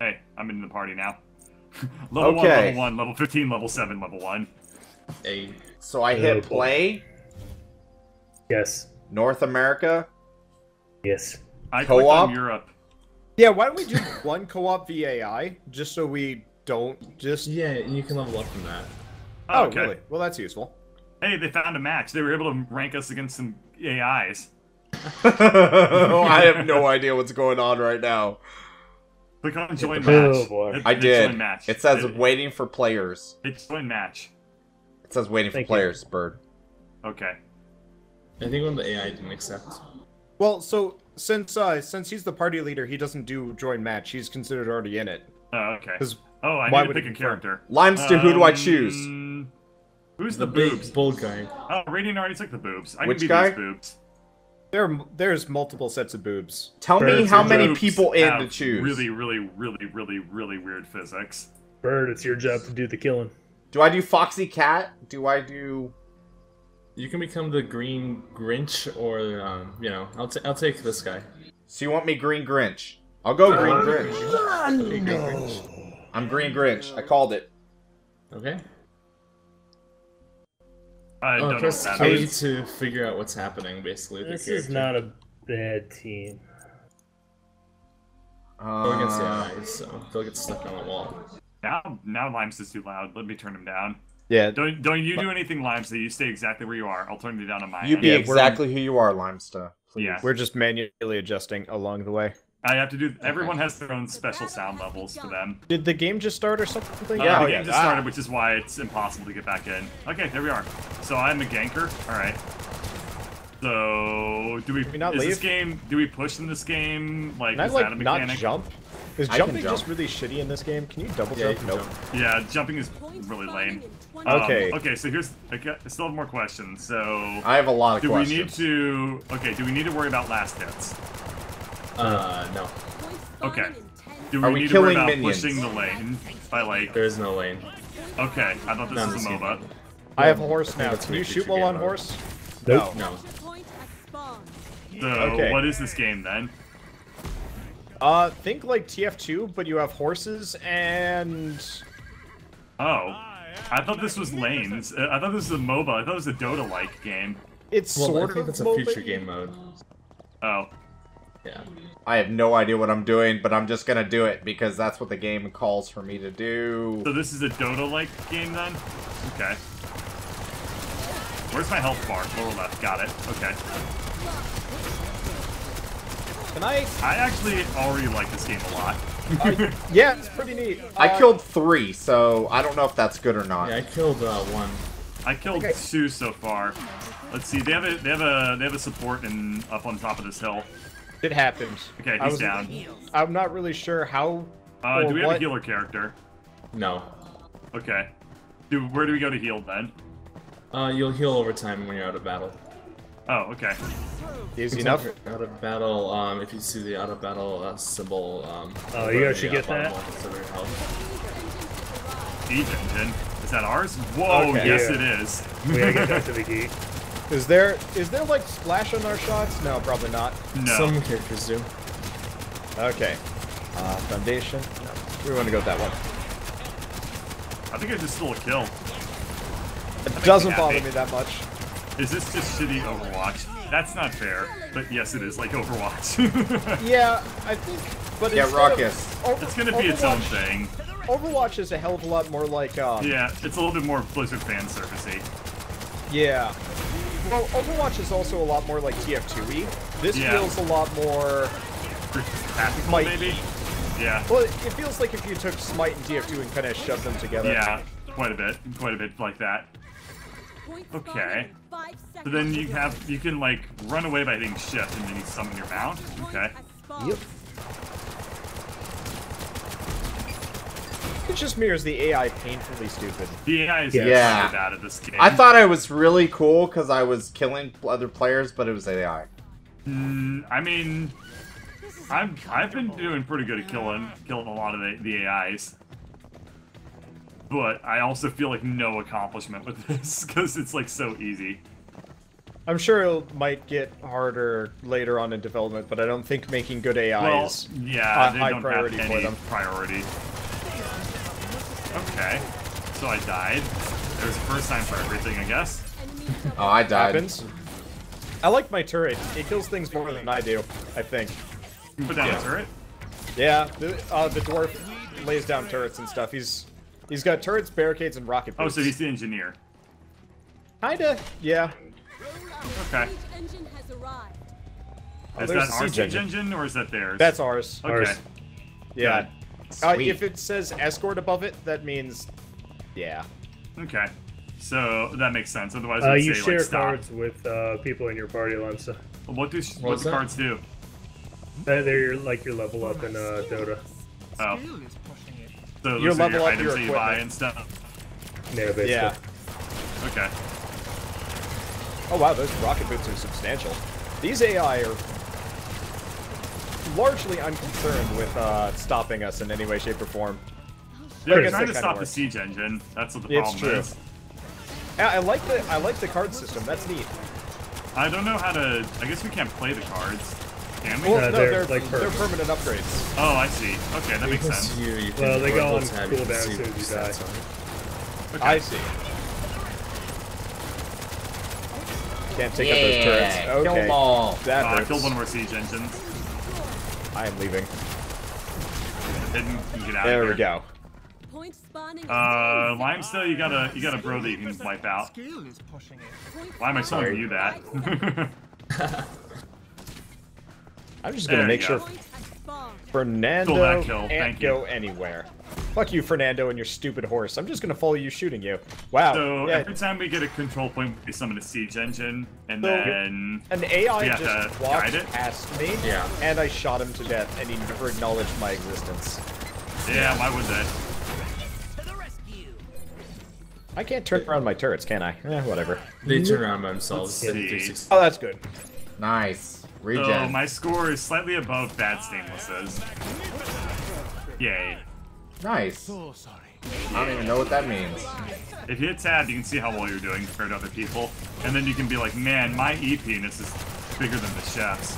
Hey, I'm in the party now. level one, level one, level 15, level seven, level one. A So I Oh, hit boy. play, Yes. North America. Yes. I clicked Co-op? on Europe. Yeah, why don't we do one co-op VAI just so we don't just. yeah, you can level up from that. Oh, oh, okay. really? Well, that's useful. Hey, they found a match. They were able to rank us against some AIs. I have no idea what's going on right now. Click on join match. match. Oh, boy. Hit- I did. Match. It says Hit- waiting for players. hit join match. It says waiting for Thank you. players, Bird. Okay. I think when the AI didn't accept. Well, so since uh since he's the party leader, he doesn't do join match. He's considered already in it. Oh, okay. 'Cause Oh, I why need to pick a character. Limester, who do I Um, choose? Who's the, The big boobs? bold guy. Oh, Radiant already took the boobs. I Which can be guy? these boobs. There, there's multiple sets of boobs. Tell me how many people in have to choose. Really, really, really, really, really weird physics. Bird, it's your job to do the killing. Do I do Foxy Cat? Do I do? You can become the Green Grinch, or um, you know, I'll, t- I'll take this guy. So you want me Green Grinch? I'll go Green Grinch. Okay, Green Grinch. I'm Green Grinch. I called it. Okay. I Oh, don't know press what that K is. to figure out what's happening, basically. with This is not a bad team. Go against the Uh, eyes, so they'll get stuck on the wall. Now, now Limes is too loud. Let me turn him down. Yeah. Don't don't you do anything, Limes. So you stay exactly where you are. I'll turn you down on my you end. be Yeah, exactly who you are, Limesta. Please. Yeah. We're just manually adjusting along the way. I have to do. Everyone has their own special sound levels for them. Did the game just start or something? Uh, Yeah, the oh, game yeah. just started, which is why it's impossible to get back in. Okay, there we are. So I'm a ganker. All right. So do we? we not is this game? Do we push in this game? Like, Can I is like that a mechanic? not mechanic? jump? Is jumping jump. just really shitty in this game? Can you double Yeah, jump? can Nope. jump. Yeah, jumping is really lame. Um, Okay. Okay, so here's. I got- I still have more questions. So I have a lot of do we need to? Okay, do we need to worry about last hits? Uh, no. Okay. Do we Are we need to worry killing about minions? pushing the lane by like? There is no lane. Okay, I thought this None was a MOBA. game. I have a horse now. Can you shoot while on horse? Nope. No. So Okay. what is this game then? Uh, think like TF2, but you have horses and Oh, I thought this was lanes. Uh, I thought this was a MOBA. I thought it was a Dota-like game. it's Well, sort I think of that's a MOBA. future game mode. Oh, Yeah. I have no idea what I'm doing, but I'm just gonna do it because that's what the game calls for me to do. so this is a Dota-like game then? Okay. Where's my health bar? Lower left. Got it. Okay. Can I? I actually already like this game a lot. Yeah, it's pretty neat. I Uh, killed three, so I don't know if that's good or not. Yeah, I killed uh, one. I killed Okay. two so far. Let's see. They have a they have a they have a support in up on top of this hill. It happens. Okay, I he's was- down. I'm not really sure how. Uh, or do we have what- a healer character? No. Okay. Do where do we go to heal then? Uh, you'll heal over time when you're out of battle. Oh, okay. Easy enough. Out of battle, um, if you see the out of battle uh, symbol, um. Oh, you in actually uh, get bottom that? left of your health. Siege engine. Is that ours? Whoa, Okay. yes Yeah. it is. We gotta get back to the key. Is there is there like splash on our shots? No, probably not. no. Some characters do. Okay. Uh, foundation. No, we want to go with that one. I think I just stole a kill. It doesn't bother me that much. Is this just shitty Overwatch? That's not fair. But yes, it is like Overwatch. Yeah, I think. But Yeah, instead of- Ruckus. O- it's gonna be its own thing. Overwatch is a hell of a lot more like um. Yeah, it's a little bit more Blizzard fan servicey. Yeah. Well, Overwatch is also a lot more like TF2e. This Yeah. feels a lot more. Tactical, Might maybe? Yeah. Well, it feels like if you took Smite and TF2 and kind of shoved them together. Yeah, quite a bit. Quite a bit like that. Okay. So then you have you can like run away by hitting shift and then you summon your mount. Okay. Yep. It just mirrors the AI painfully stupid. The AI is Yeah. Yeah. really bad at this game. I thought I was really cool because I was killing other players, but it was AI. Mm, I mean, I'm I've been doing pretty good at killing killing a lot of the, the AIs, but I also feel like no accomplishment with this because it's like so easy. I'm sure it might get harder later on in development, but I don't think making good AIs Well, is yeah, a they high don't priority have for them. priority. Okay, so I died. There's a first time for everything, I guess. Oh, I died. happens. I like my turret. It kills things more than I do, I think. You put down Yeah. a turret. Yeah, the, uh, the dwarf lays down turrets and stuff. He's he's got turrets, barricades, and rocket Oh, so he's the engineer. kinda, yeah. Okay. engine has. Is that our siege siege engine. engine or is that theirs? That's ours. okay. Ours. Yeah. Uh, if it says escort above it, that means, yeah. Okay. So that makes sense. Otherwise, Uh, you say share like stop. cards with uh, people in your party, Lemsa. What do what was do cards do? They're your, like your level up in uh, Dota. Oh, so Your those are level your up, items your that you buy equipment. and stuff. Yeah, basically. Yeah. Okay. Oh wow, those rocket boots are substantial. These AI are largely unconcerned with uh, stopping us in any way, shape, or form. Yeah, I we're guess trying that to kinda stop the siege engine. That's what the It's problem true. is. Yeah, I like the I like the card system. That's neat. I don't know how to. I guess we can't play the cards. Can we? Well, Uh, no, they're, they're like, they're permanent. permanent upgrades. Oh, I see. Okay, that You makes sense. you- you Well, they go on tab, cooldown as soon as you the die. stats on it. Okay. I see. Can't take up those turrets. Kill 'em Okay, all. that Uh, I killed one of our siege engines. I am leaving. Hidden. You get out There of we go. Point spawning. Uh, Limestone, you got a you got a bro that you can wipe out. Why am I telling you that? I'm just gonna you make sure Point. Fernando Kill that kill, can't go anywhere. Fuck you, Fernando, and your stupid horse. I'm just gonna follow you, shooting you. Wow. so yeah, every time we get a control point, we summon a siege engine, and So- then an AI just to walked it? past me, Yeah. and I shot him to death, and he never acknowledged my existence. yeah, why would that? I can't turn around my turrets, can I? Eh, whatever. They turn around by themselves. Let's They do see. 360. Oh, that's good. Nice. So my score is slightly above Bad Stainless's. Yay. Nice. I don't even know what that means. If you hit tab, you can see how well you're doing compared to other people, and then you can be like, man, my E penis is bigger than the chef's.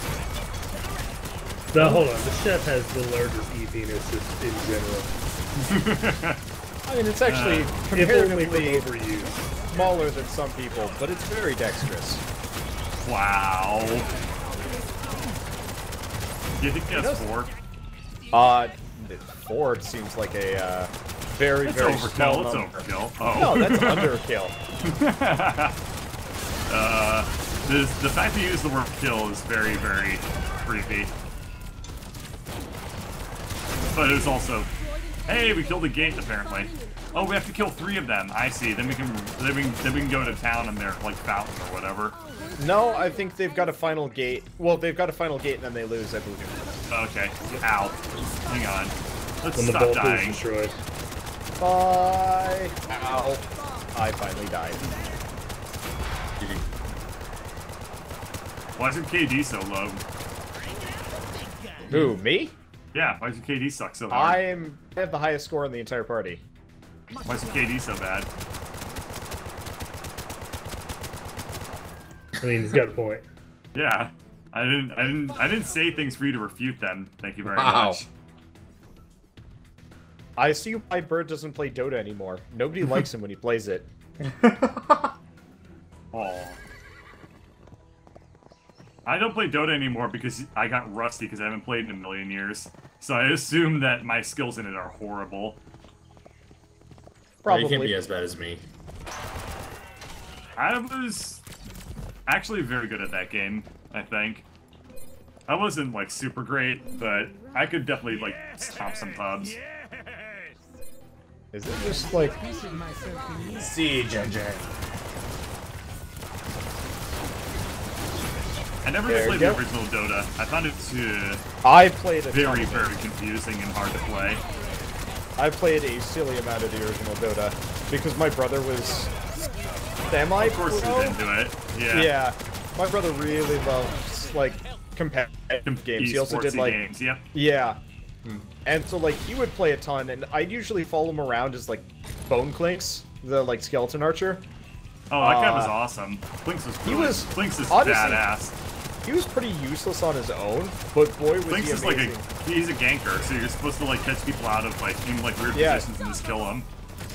No, hold on. The chef has the largest E penis just in general. I mean, it's actually Uh, comparatively from overuse. smaller than some people, but it's very dexterous. Wow. Do you think that's four? Uh, Ford seems like a uh, very, It's very overkill. It's overkill. Oh. No, that's underkill. uh, the, the fact that you use the word kill is very, very creepy. But it's also, hey, we killed a gate apparently. Oh, we have to kill three of them. I see. Then we can then we can, then we can go to town and their like fountain or whatever. No, I think they've got a final gate. Well, they've got a final gate and then they lose, I believe. Okay. Ow. Hang on. Let's When stop bolt dying. destroyed. Bye. Ow. I finally died. Why is your KD so low? Who, me? Yeah, why does your KD suck so hard? I'm I have the highest score in the entire party. Why is your KD so bad? I mean, he's got a point. Yeah. I didn't I didn't I didn't say things for you to refute them. Thank you very Wow. much. I see why Bird doesn't play Dota anymore. Nobody likes him when he plays it. Oh. I don't play Dota anymore because I got rusty because I haven't played in a million years. So I assume that my skills in it are horrible. Well, you can't be as bad as me. I was actually very good at that game, I think. I wasn't like super great, but I could definitely like stomp some pubs. Is it just like Siege engine. I never There played the go. original Dota. I found it uh, I played a ton very, very confusing and hard to play. I played a silly amount of the original Dota because my brother was semi Of course, he's into it. Yeah. Yeah, my brother really loves like competitive games. He also did like games. Yep. yeah, and so like he would play a ton, and I'd usually follow him around as like Bone Clinkz, the like skeleton archer. Oh, that guy Uh, was awesome. Blinks was he was- Blinks is honestly, badass. He was pretty useless on his own, but boy was Blinks he is like amazing. a he's a ganker, so you're supposed to like catch people out of like in like weird Yeah. positions and just kill them.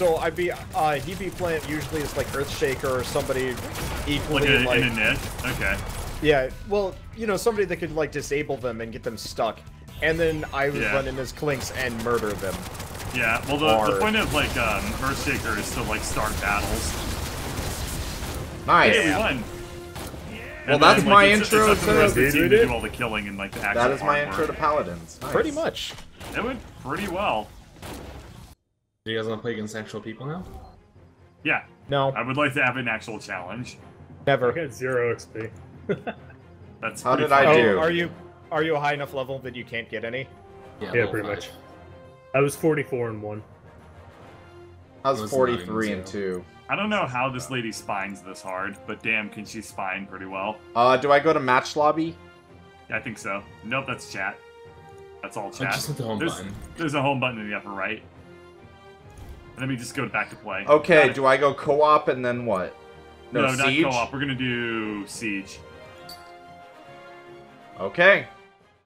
So I'd be, uh, he'd be playing usually as like Earthshaker or somebody Like equally a, like, in a niche. Okay. yeah, well, you know, somebody that could like disable them and get them stuck. And then I would Yeah. run in as Clinkz and murder them. Yeah. Well, the, the point of like um, Earthshaker is to like start battles. Nice. Hey, we won. Well, And that's then, my like, it's, intro it's up to the rest of the to- team to do all the killing and like the actual That is my hard intro to. Paladins. Nice. Pretty much. It went pretty well. Do you guys want to play against actual people now? Yeah. No, I would like to have an actual challenge. Never. I never. got zero XP. That's How pretty did I fun. Oh, do? are you are you a high enough level that you can't get any? Yeah, level pretty five. much. I was 44 and 1. I was Was 43 nine, and 2. I don't know how this lady spines this hard, but damn, can she spine pretty well? Uh, do I go to match lobby? Yeah, I think so. Nope, that's chat. That's all Oh, chat. just hit the home there's, button. there's a home button in the upper right. Let me just go back to play. Okay, do I go co-op and then what? No, no, siege? not co-op. We're gonna do siege. Okay.